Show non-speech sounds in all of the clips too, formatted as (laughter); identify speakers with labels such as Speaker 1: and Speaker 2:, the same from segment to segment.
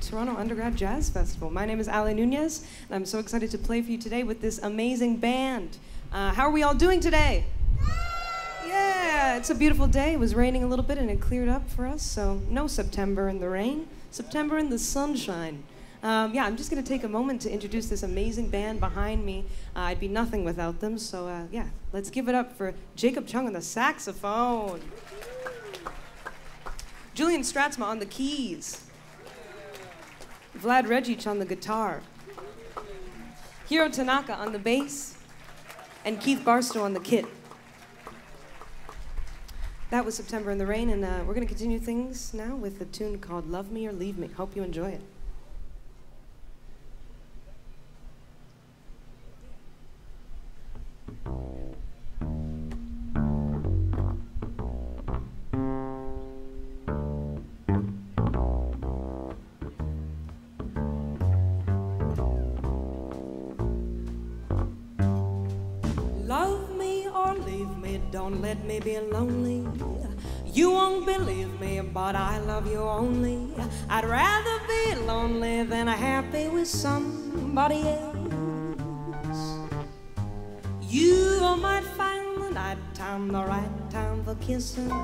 Speaker 1: Toronto Undergrad Jazz Festival. My name is Ale Nunez, and I'm so excited to play for you today with this amazing band. Uh, how are we all doing today? Yeah, it's a beautiful day. It was raining a little bit, and it cleared up for us, so no September in the rain, September in the sunshine. Um, yeah, I'm just going to take a moment to introduce this amazing band behind me. Uh, I'd be nothing without them, so uh, yeah, let's give it up for Jacob Chung on the saxophone. Julian Straatsma on the keys. Vlad Redzic on the guitar. Hiro Tanaka on the bass. And Keith Barstow on the kit. That was September in the Rain, and uh, we're going to continue things now with a tune called Love Me or Leave Me. Hope you enjoy it. Love don't let me be lonely. You won't believe me, but I love you only. I'd rather be lonely than happy with somebody else. You might find the night time the right time for kissing.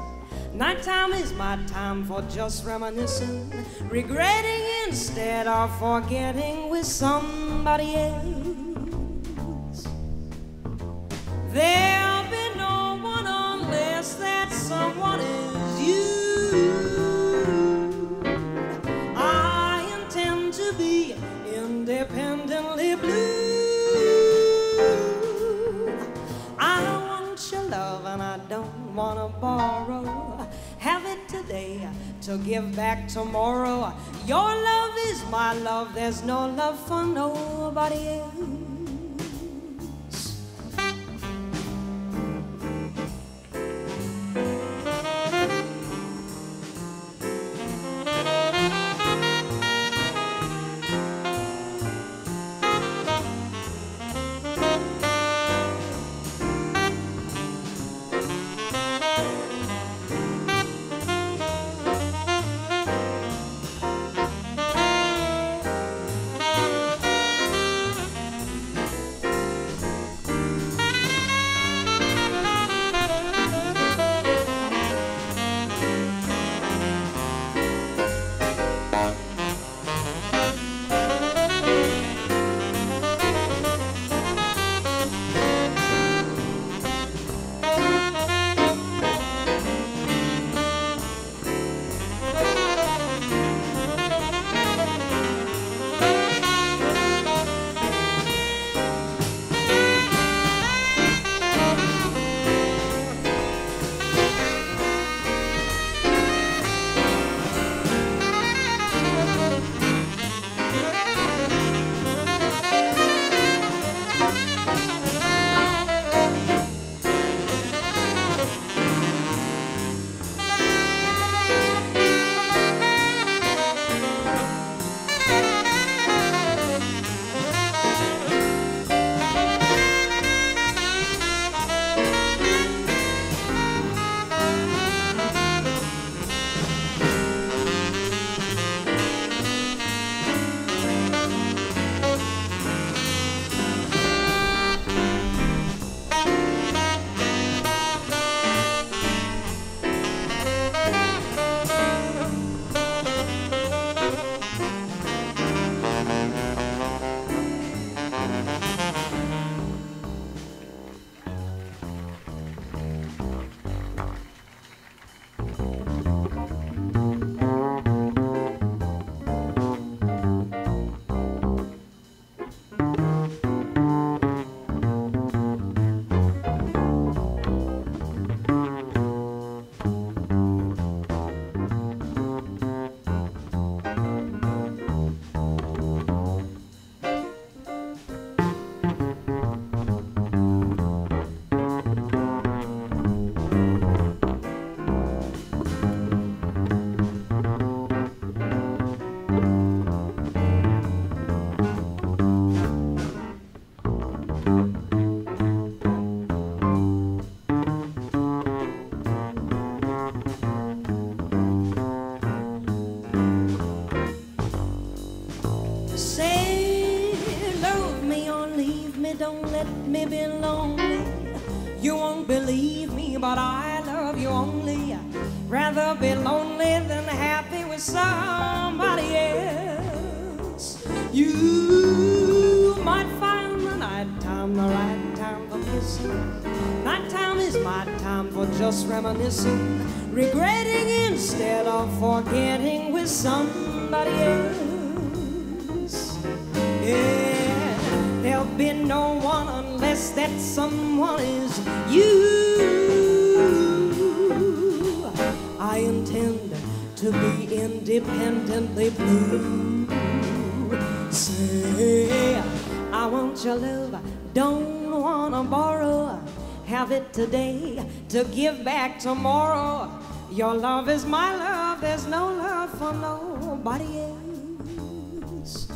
Speaker 1: Nighttime is my time for just reminiscing, regretting instead of forgetting with somebody else. There'll To borrow. Have it today to give back tomorrow. Your love is my love, there's no love for nobody else. Reminiscing, regretting instead of forgetting with somebody else. It today to give back tomorrow. Your love is my love, there's no love for nobody else.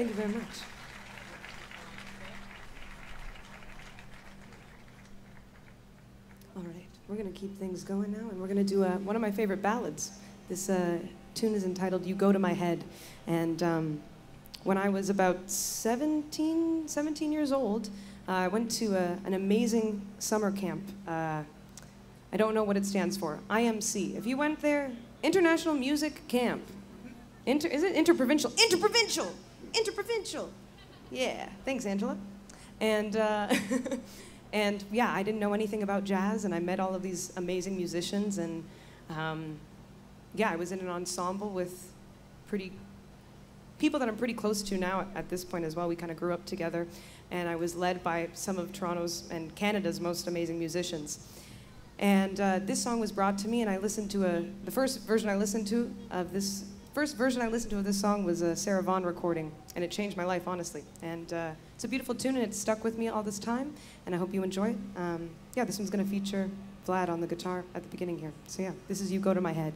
Speaker 1: Thank you very much. All right, we're going to keep things going now, and we're going to do uh, one of my favorite ballads. This uh, tune is entitled You Go to My Head. And um, when I was about 17, 17 years old, uh, I went to a, an amazing summer camp. Uh, I don't know what it stands for. IMC. If you went there, International Music Camp. Inter, is it interprovincial? Interprovincial! Interprovincial! Yeah, thanks, Angela. And, uh, (laughs) and yeah, I didn't know anything about jazz, and I met all of these amazing musicians, and um, yeah, I was in an ensemble with pretty people that I'm pretty close to now at this point as well. We kind of grew up together, and I was led by some of Toronto's and Canada's most amazing musicians. And uh, this song was brought to me, and I listened to a the first version I listened to of this first version I listened to of this song was a Sarah Vaughan recording, and it changed my life honestly. And uh, it's a beautiful tune, and it's stuck with me all this time. And I hope you enjoy it. Um, yeah, this one's gonna feature Vlad on the guitar at the beginning here. So yeah, this is "You Go to My Head."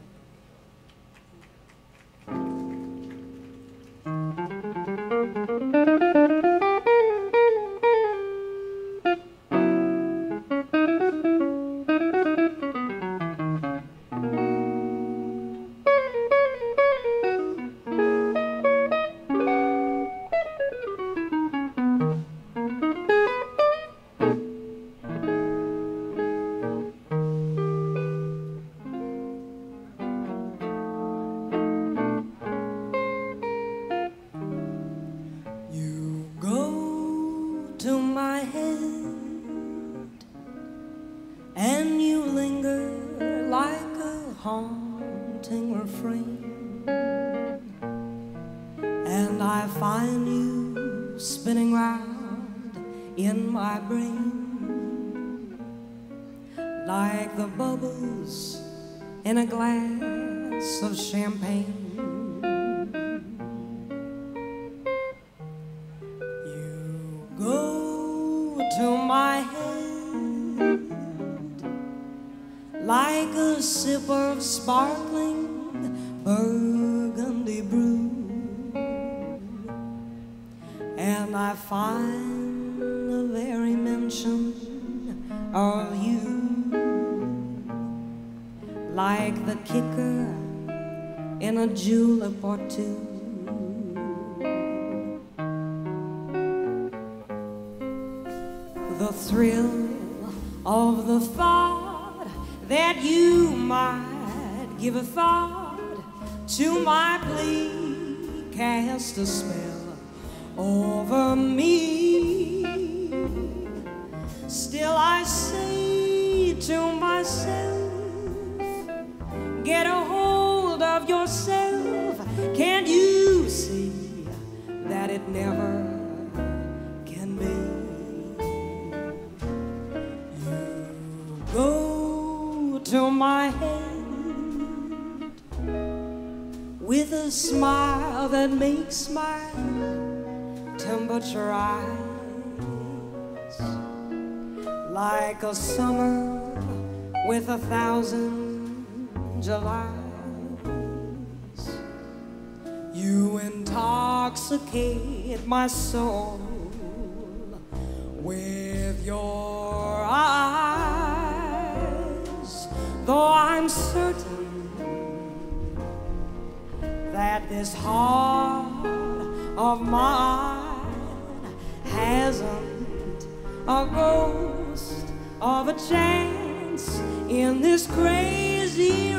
Speaker 1: Refrain, and I find you spinning round in my brain like the bubbles in a glass of champagne. Or two. the thrill of the thought that you might give a thought to my plea cast a spell like a summer with a thousand Julys. You intoxicate my soul with your eyes, though I'm certain that this heart of mine hasn't a ghost of a chance in this crazy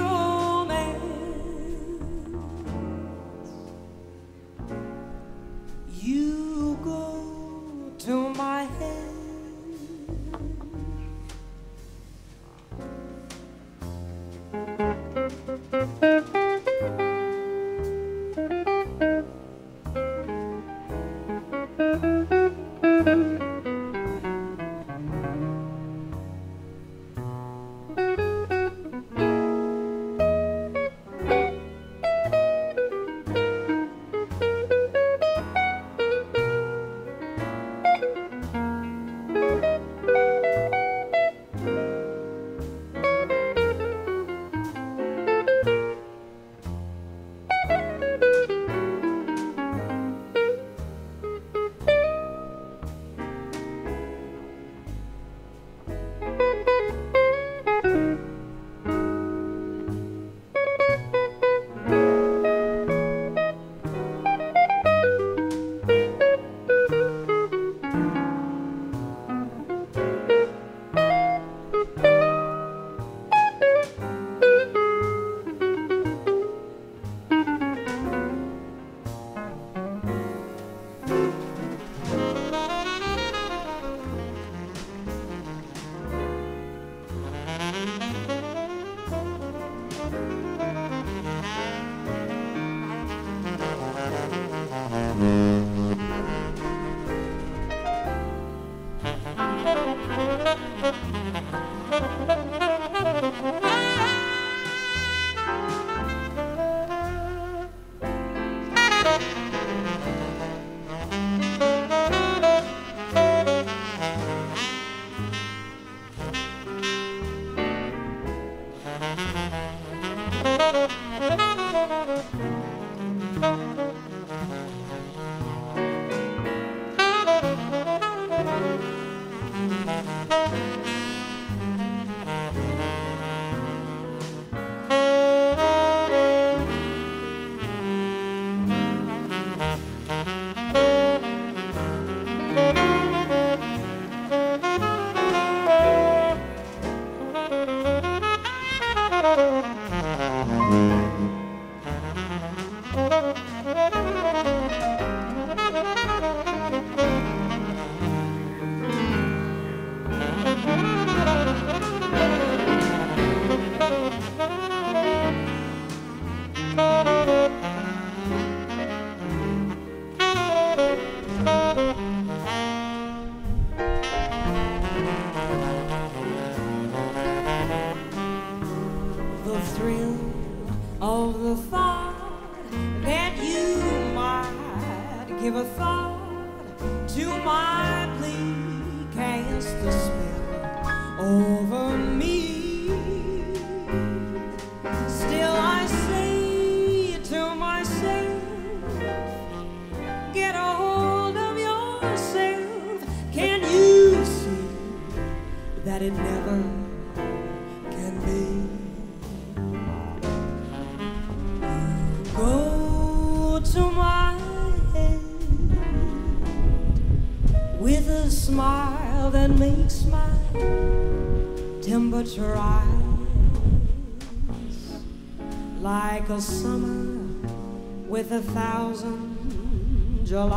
Speaker 1: thousand Julys.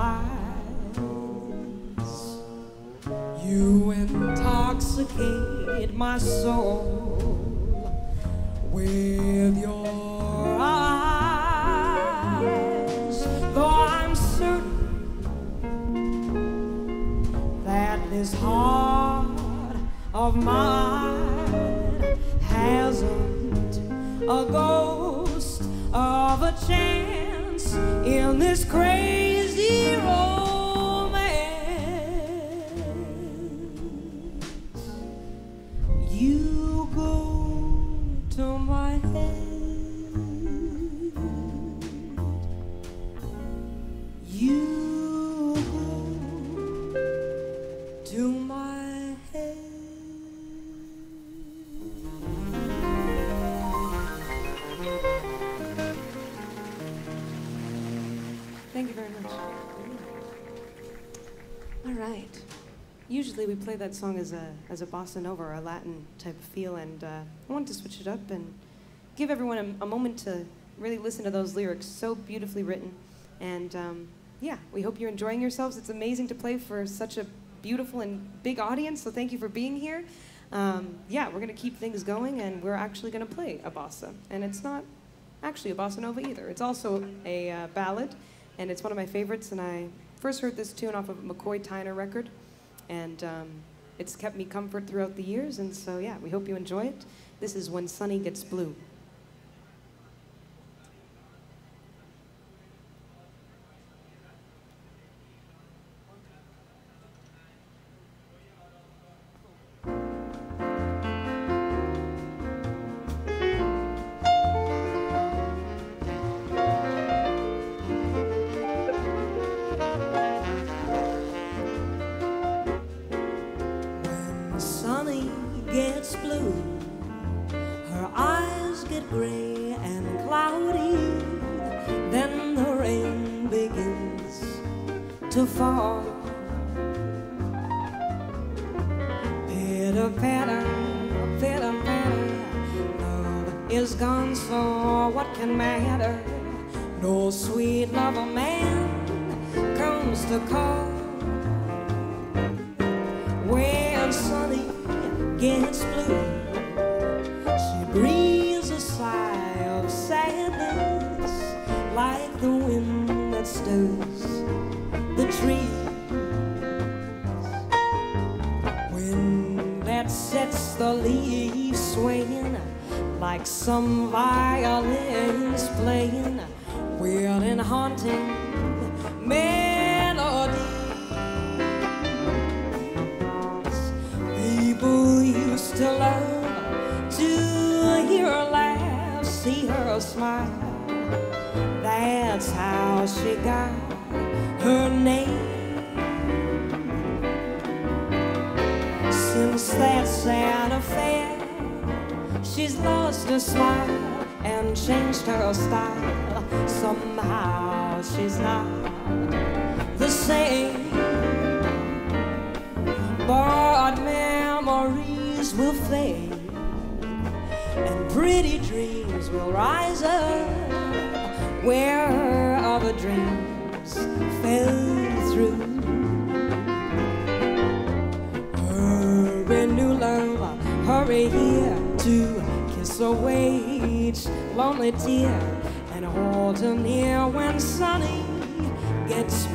Speaker 1: You intoxicate my soul. Usually we play that song as a, as a bossa nova or a Latin type of feel, and uh, I wanted to switch it up and give everyone a, a, moment to really listen to those lyrics. So beautifully written. And um, yeah, we hope you're enjoying yourselves. It's amazing to play for such a beautiful and big audience, so thank you for being here. Um, yeah, we're going to keep things going, and we're actually going to play a bossa. And it's not actually a bossa nova either. It's also a uh, ballad, and it's one of my favorites. And I first heard this tune off of a McCoy Tyner record, and um, it's kept me comfort throughout the years. And so, yeah, we hope you enjoy it. This is When Sunny Gets Blue. against blue. She breathes a sigh of sadness, like the wind that stirs the trees. Wind that sets the leaves swaying, like some violins playing, weird and haunting. Man smile. That's how she got her name. Since that sad affair, she's lost her smile and changed her style. Somehow she's not the same. But memories will fade and pretty dreams will rise up where other dreams fell through. Hurry, new love, hurry here to kiss away each lonely tear and hold her near when sunny gets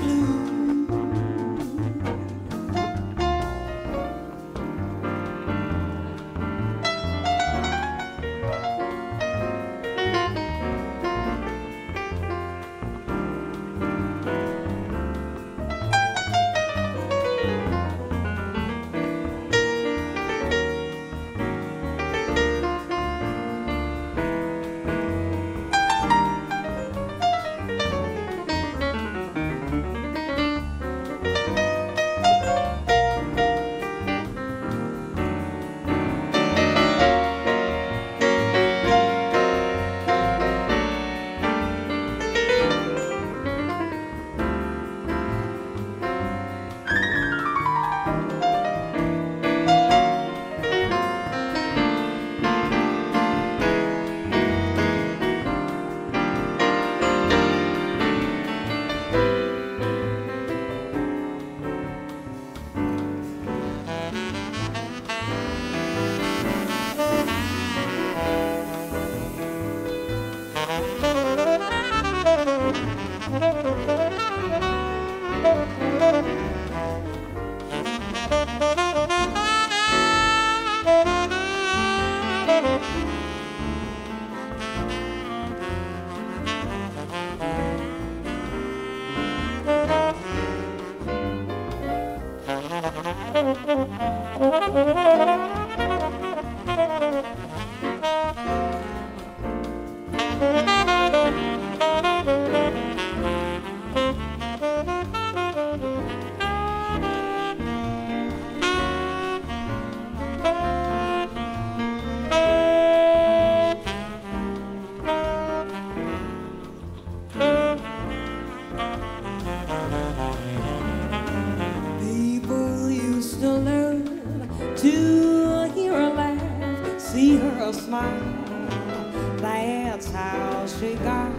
Speaker 1: smile. That's how she got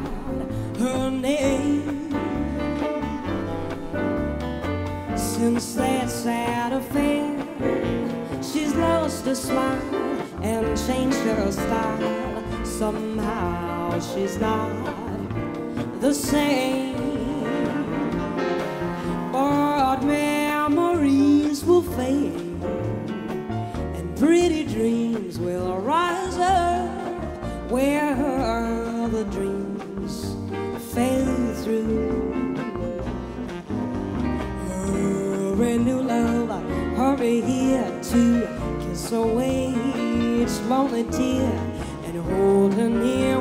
Speaker 1: her name. Since that sad affair, she's lost her smile and changed her style. Somehow she's not the same. But memories will fade and pretty dreams will rise up where all the dreams fade through. Oh, hurry, new love, hurry here to kiss away each lonely tear and hold her near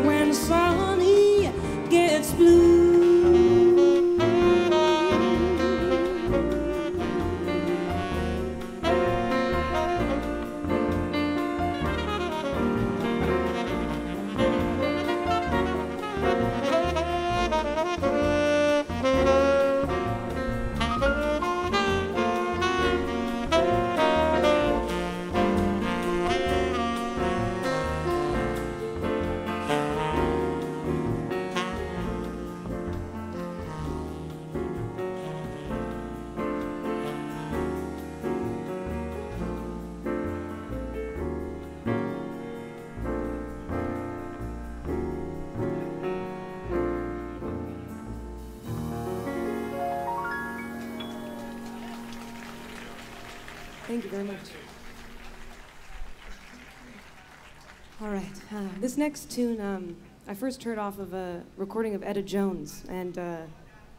Speaker 1: All right, uh, this next tune um, I first heard off of a recording of Etta Jones, and uh,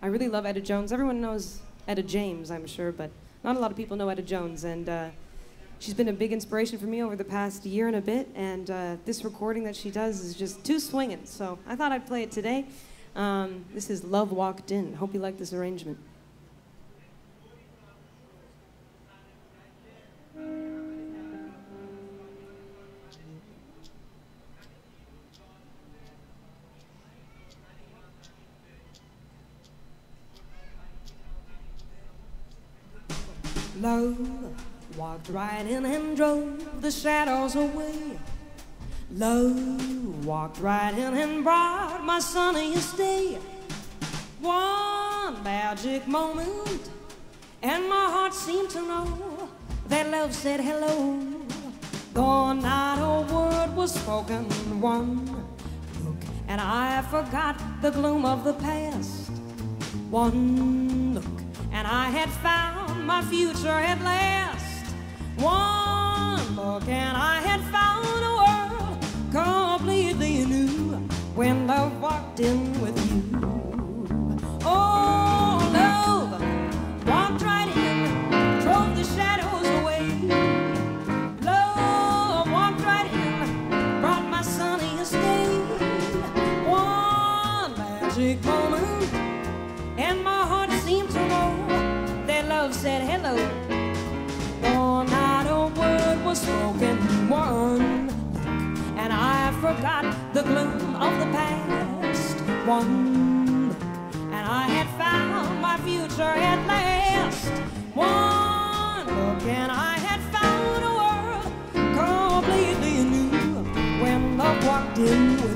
Speaker 1: I really love Etta Jones. Everyone knows Etta James, I'm sure, but not a lot of people know Etta Jones, and uh, she's been a big inspiration for me over the past year and a bit. And uh, this recording that she does is just too swinging, so I thought I'd play it today. Um, this is Love Walked In. Hope you like this arrangement. Right in and drove the shadows away. Love walked right in and brought my sunniest day. One magic moment, and my heart seemed to know that love said hello. Though not a word was spoken, one look, and I forgot the gloom of the past. One look, and I had found my future at last. One look, and I had found a world completely new. When love walked in forgot the gloom of the past. One and I had found my future at last. One look, and I had found a world completely new when love walked in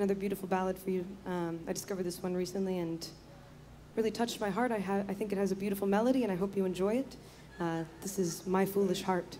Speaker 1: another beautiful ballad for you. Um, I discovered this one recently and really touched my heart. I, I, think it has a beautiful melody and I hope you enjoy it. Uh, this is My Foolish Heart.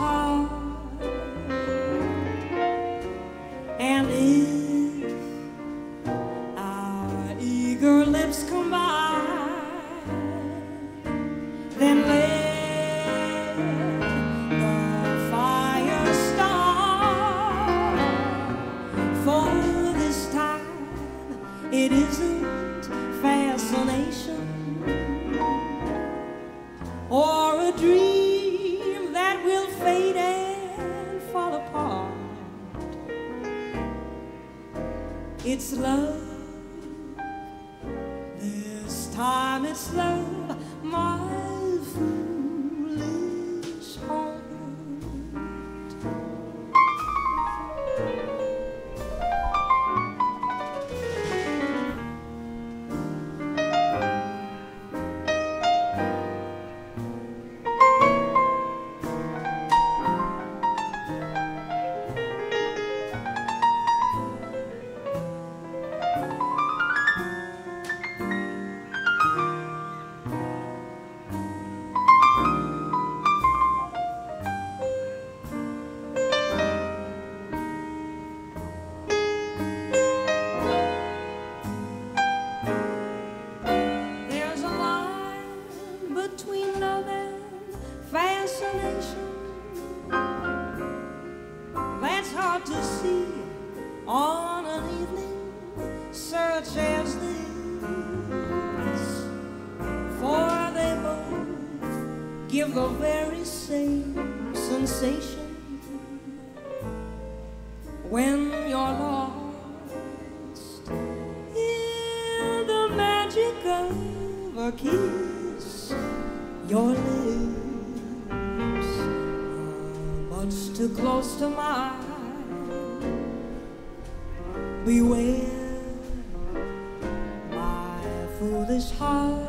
Speaker 1: heart. And if our eager lips it's love. This time it's love. sensation when you're lost in the magic of a kiss, your lips are much too close to mine. Beware my foolish heart.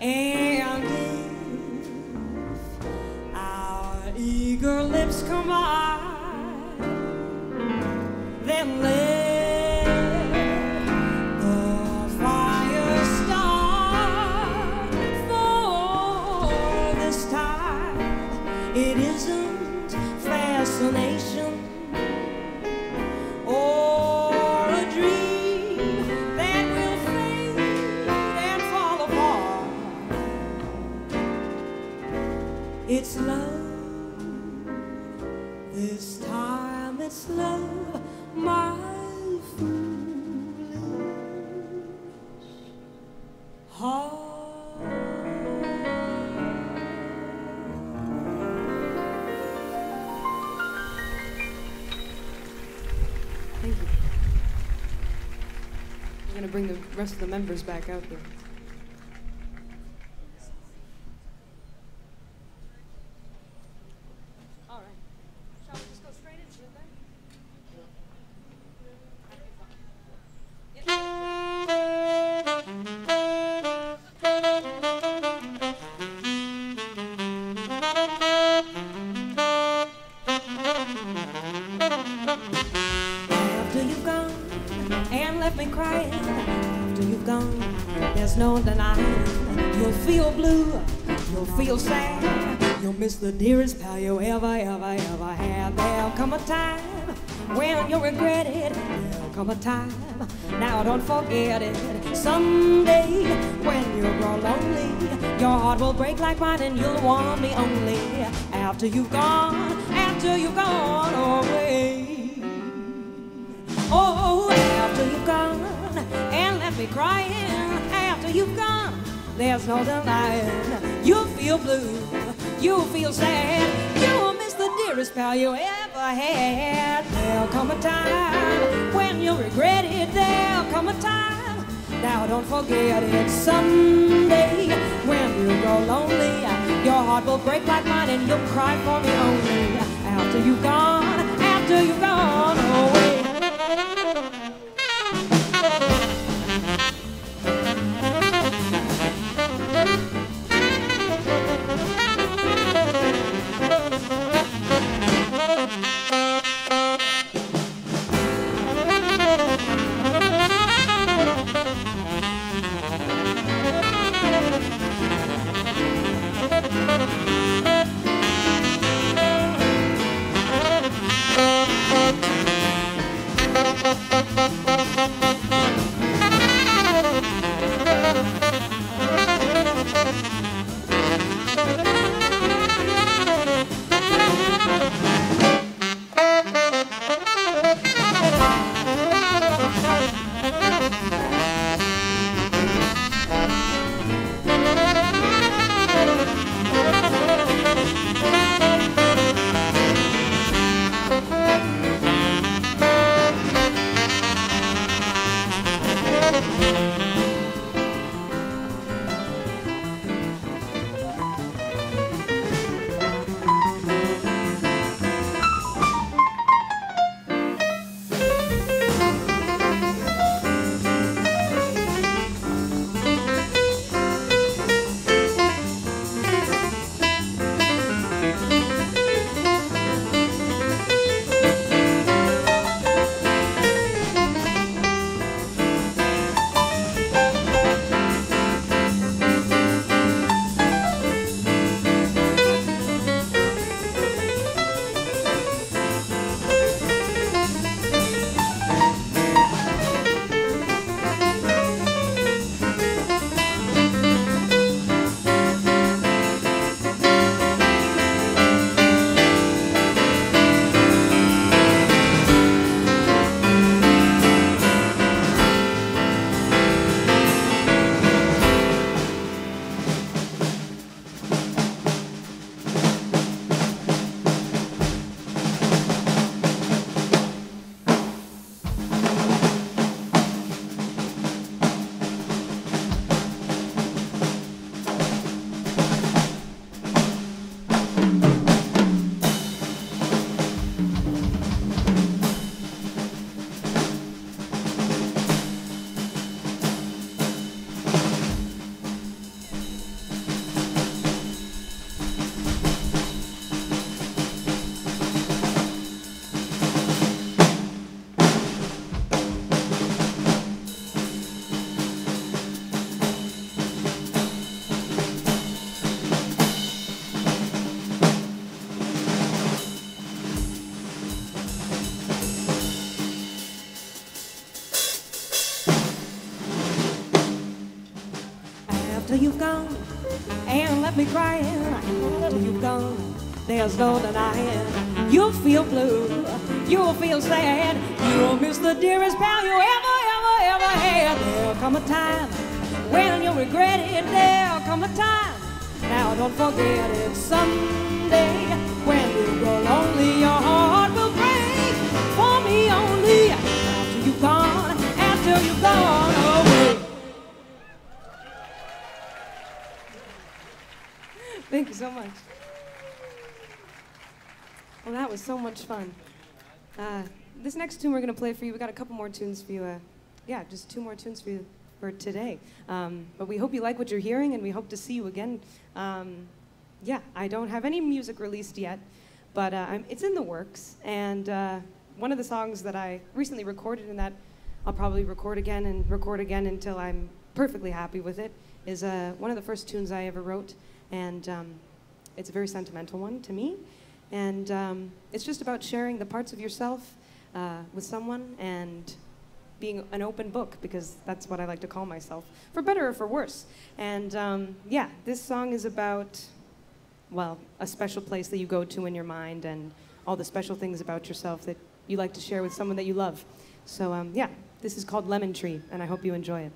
Speaker 1: And lips members back out here. No denying. You'll feel blue, you'll feel sad, you'll miss the dearest pal you ever, ever, ever had. There'll come a time when you'll regret it. There'll come a time, now don't forget it. Someday when you're grow lonely, your heart will break like mine and you'll want me only after you've gone, after you've gone away. Oh, after you've gone and left me crying, you've gone, there's no denying. You'll feel blue, you'll feel sad, you'll miss the dearest pal you ever had. There'll come a time when you'll regret it. There'll come a time. Now don't forget it. Someday when you grow lonely, your heart will break like mine and you'll cry for me only. After you've gone, after you've gone There's no denying you'll feel blue, you'll feel sad, you'll miss the dearest pal you ever, ever, ever had. There'll come a time when you'll regret it. There'll come a time. Now don't forget it someday when you grow lonely. Your heart will break for me only after you've gone, after you've gone away. Thank you so much. That was so much fun. Uh, this next tune we're going to play for you, we got a couple more tunes for you. Uh, yeah, just two more tunes for you for today. Um, but we hope you like what you're hearing, and we hope to see you again. Um, yeah, I don't have any music released yet, but uh, it's in the works. And uh, one of the songs that I recently recorded, and that I'll probably record again and record again until I'm perfectly happy with it, is uh, one of the first tunes I ever wrote. And um, it's a very sentimental one to me. And um, it's just about sharing the parts of yourself uh, with someone and being an open book because that's what I like to call myself, for better or for worse. And um, yeah, this song is about, well, a special place that you go to in your mind and all the special things about yourself that you like to share with someone that you love. So um, yeah, this is called Lemon Tree, and I hope you enjoy it.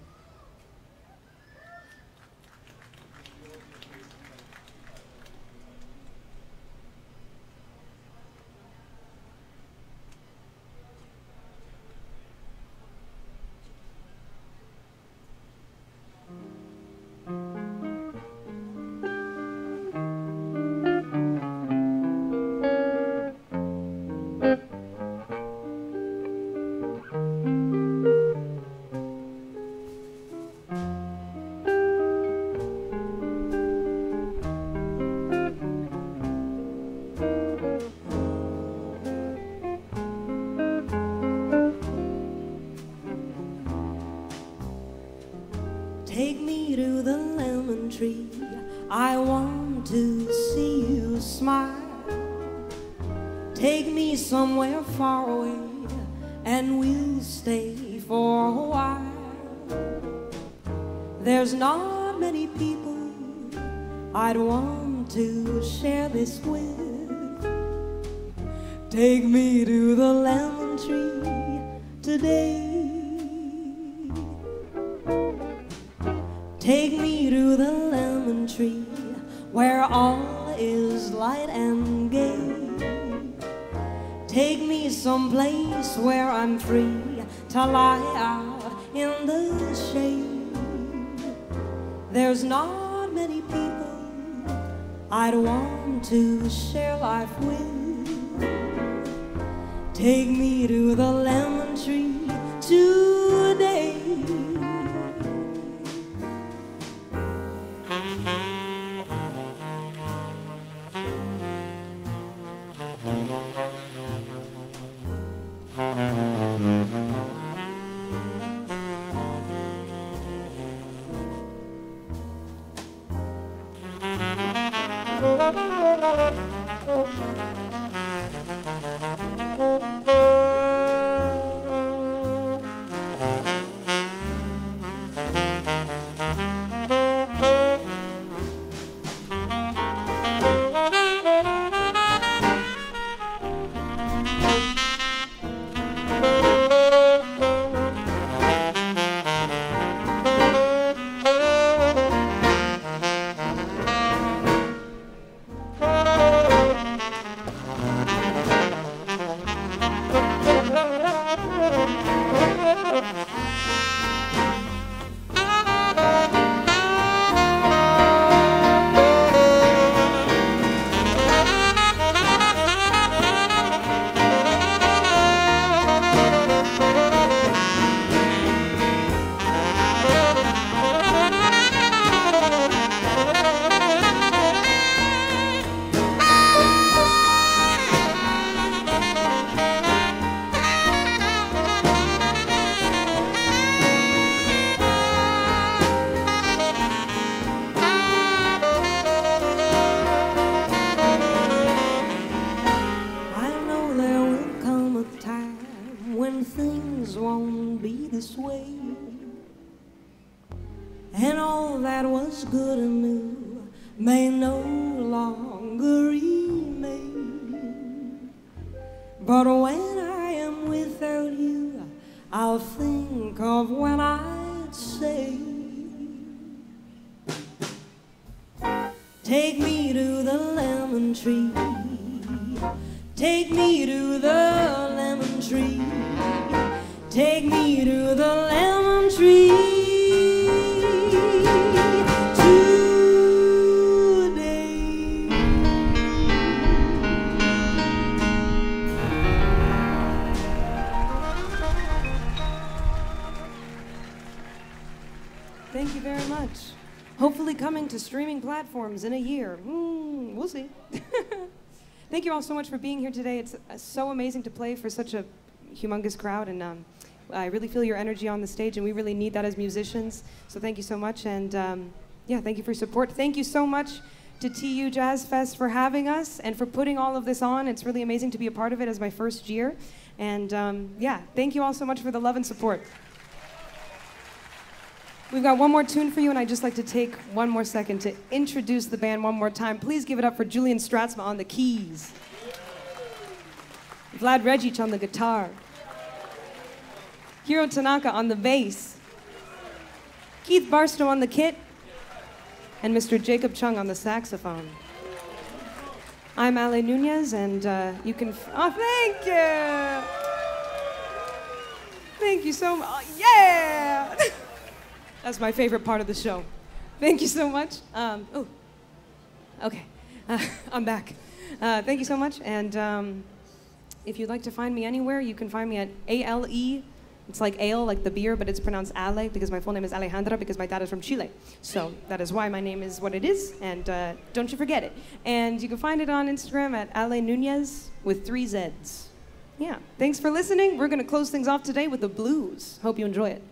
Speaker 1: Take me someplace where I'm free to lie out in the shade. There's not many people I'd want to share life with. Take me to the lemon tree today. Good and new may no longer remain. But when I am without you, I'll think of when I'd say, Take me to the lemon tree. Take me to the lemon tree. Take me to the lemon Hopefully, coming to streaming platforms in a year. Hmm, we'll see. (laughs) Thank you all so much for being here today. It's uh, so amazing to play for such a humongous crowd, and um, I really feel your energy on the stage, and we really need that as musicians. So thank you so much, and um, yeah, thank you for your support. Thank you so much to TU Jazz Fest for having us and for putting all of this on. It's really amazing to be a part of it as my first year, and um, yeah, thank you all so much for the love and support. We've got one more tune for you, and I'd just like to take one more second to introduce the band one more time. Please give it up for Julian Straatsma on the keys, Vlad Redzic on the guitar, Hiro Tanaka on the bass, Keith Barstow on the kit, and Mr. Jacob Chung on the saxophone. I'm Ale Nunez, and uh, you can. Oh, thank you! Thank you so much. yeah! (laughs) That's my favorite part of the show. Thank you so much. Um, oh, okay. Uh, (laughs) I'm back. Uh, thank you so much. And um, if you'd like to find me anywhere, you can find me at ALE. It's like ale, like the beer, but it's pronounced Ale because my full name is Alejandra because my dad is from Chile. So that is why my name is what it is. And uh, don't you forget it. And you can find it on Instagram at Ale Nunez with three Z's. Yeah. Thanks for listening. We're going to close things off today with the blues. Hope you enjoy it.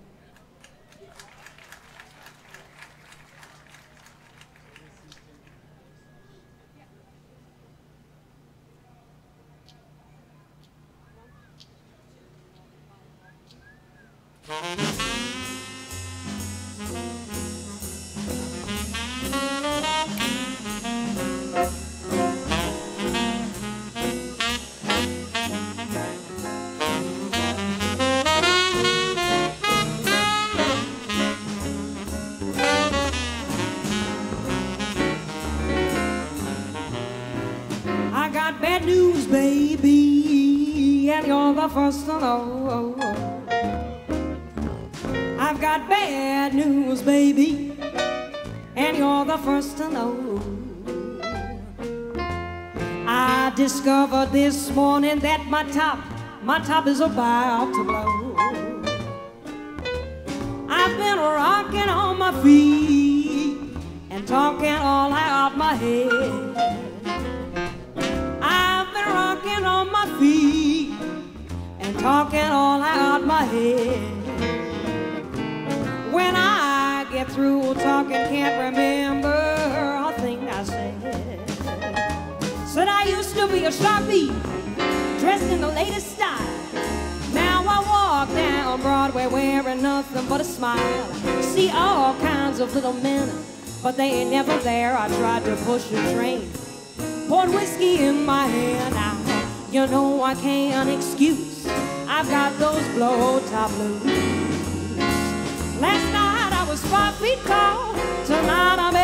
Speaker 1: My top, my top is about to blow. I've been rocking on my feet and talking all out my head. I've been rocking on my feet and talking all out my head. When I get through talking, can't remember a thing I said. Said I used to be a sharpie, dressed in the latest style. Now I walk down Broadway wearing nothing but a smile. See all kinds of little men, but they ain't never there. I tried to push a train poured whiskey in my hand. Now, you know I can't excuse. I've got those blow top blues. Last five feet tall. Tonight I'm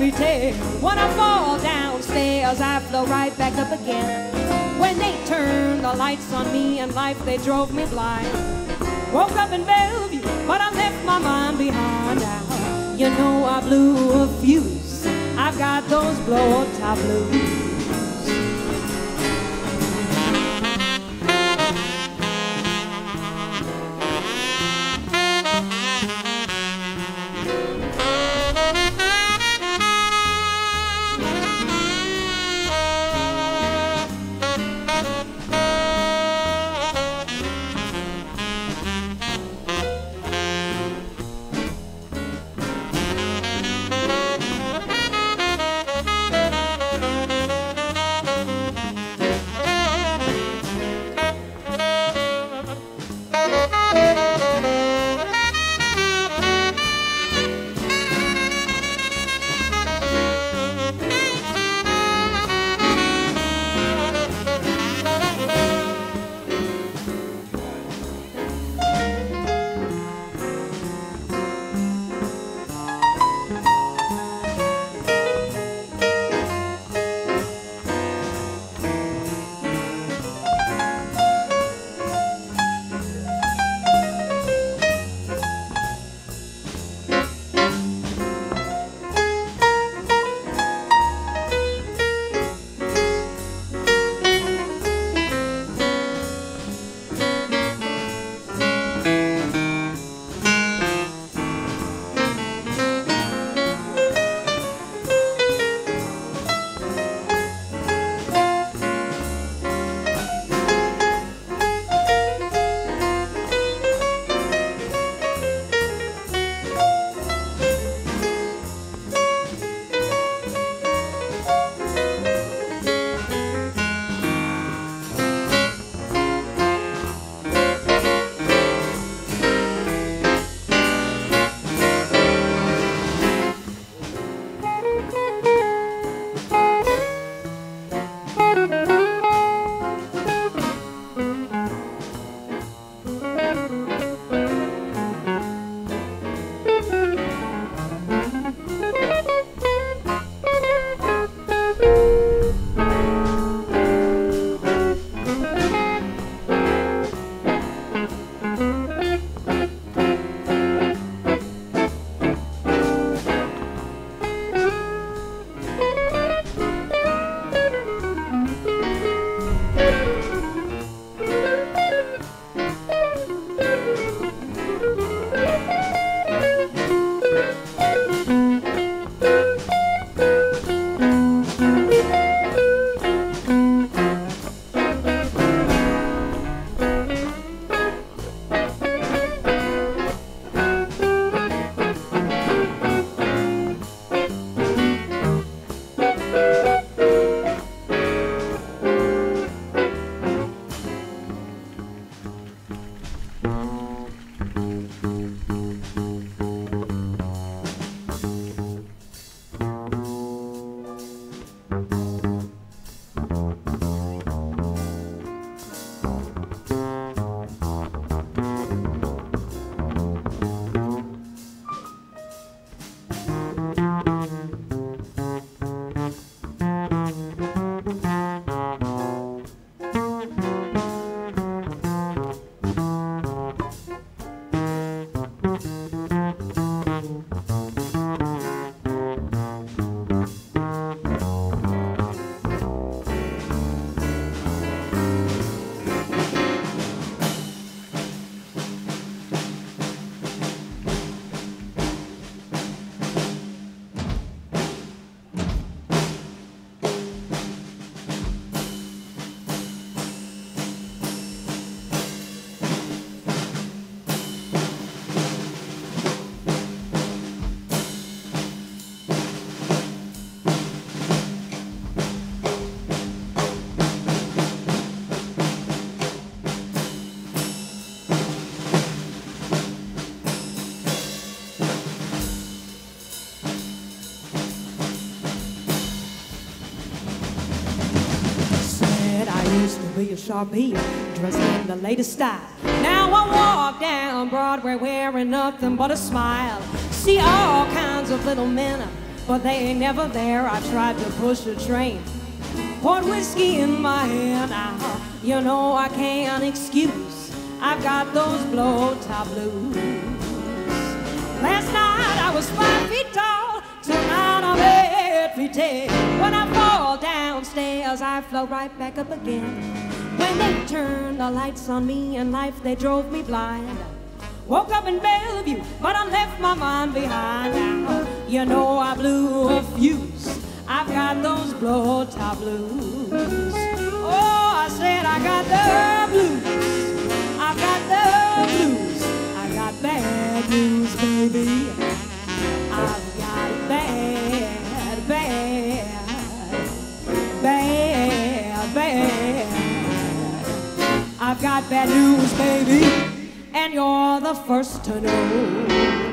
Speaker 1: feet ten. When I fall downstairs, I flow right back up again. When they turned the lights on me and life, they drove me blind. Woke up in Bellevue, but I left my mind behind. Now, you know I blew a fuse. I've got those blow top blues. A sharpie, dressed in the latest style. Now I walk down Broadway wearing nothing but a smile. See all kinds of little men, but they ain't never there. I tried to push a train, poured whiskey in my hand. Now, you know I can't excuse. I've got those blow top blues. Last night I was five feet tall, tonight I'm eight feet ten. When I fall downstairs, I float right back up again. When they turned the lights on me in life, they drove me blind. Woke up in Bellevue, but I left my mind behind. Now, you know I blew a fuse. I've got those blow top blues. Oh, I said I got the blues. I've got the blues. I got bad news, baby. I've got bad, bad, bad, bad. I've got bad news, baby, and you're the first to know.